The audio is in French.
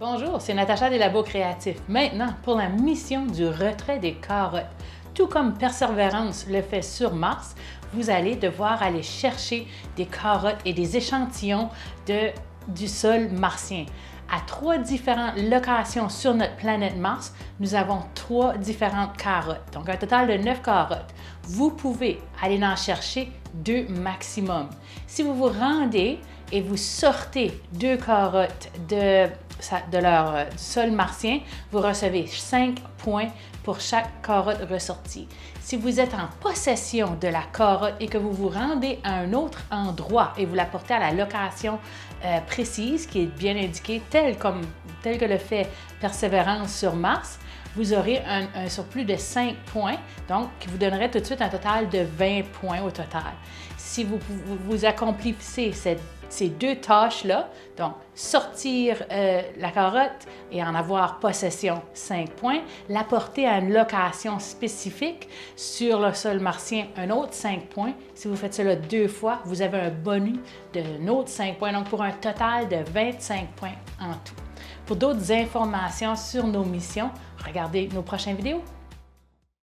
Bonjour, c'est Natacha des Labos Créatifs. Maintenant, pour la mission du retrait des carottes. Tout comme Persévérance le fait sur Mars, vous allez devoir aller chercher des carottes et des échantillons du sol martien. À trois différentes locations sur notre planète Mars, nous avons trois différentes carottes. Donc, un total de neuf carottes. Vous pouvez aller en chercher deux maximum. Si vous vous rendez et vous sortez deux carottes de, de leur, euh, sol martien, vous recevez 5 points pour chaque carotte ressortie. Si vous êtes en possession de la carotte et que vous vous rendez à un autre endroit et vous la portez à la location euh, précise qui est bien indiquée, tel, comme, tel que le fait Persévérance sur Mars, vous aurez un, surplus de 5 points, donc qui vous donnerait tout de suite un total de 20 points au total. Si vous, accomplissez ces deux tâches-là, donc sortir euh, la carotte et en avoir possession 5 points, l'apporter à une location spécifique sur le sol martien un autre 5 points. Si vous faites cela deux fois, vous avez un bonus d'un autre 5 points, donc pour un total de 25 points en tout. Pour d'autres informations sur nos missions, regardez nos prochaines vidéos.